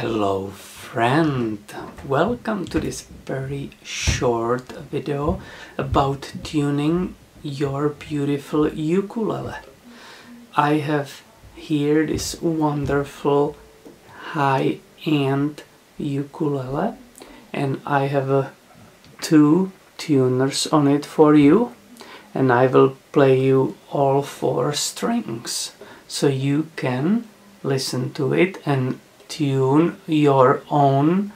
Hello friend, welcome to this very short video about tuning your beautiful ukulele. I have here this wonderful high-end ukulele and I have uh, two tuners on it for you and I will play you all four strings so you can listen to it and tune your own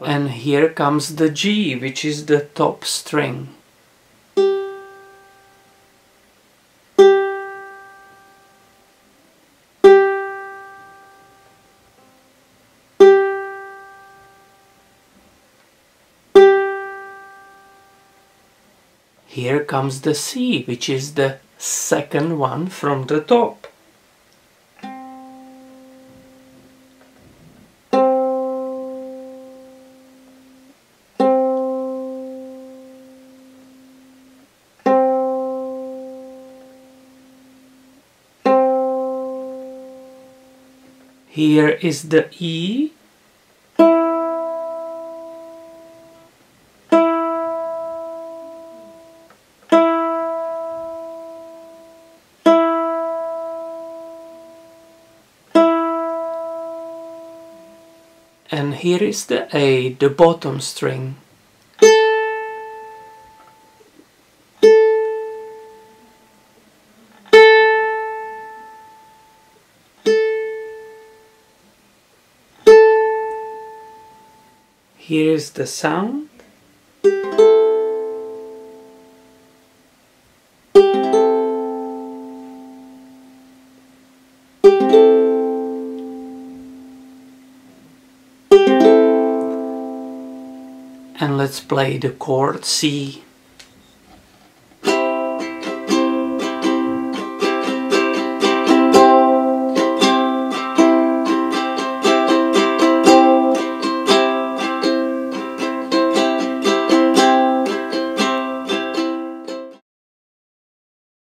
and here comes the G which is the top string Here comes the C, which is the second one from the top. Here is the E. And here is the A, the bottom string. Here is the sound. And let's play the chord C.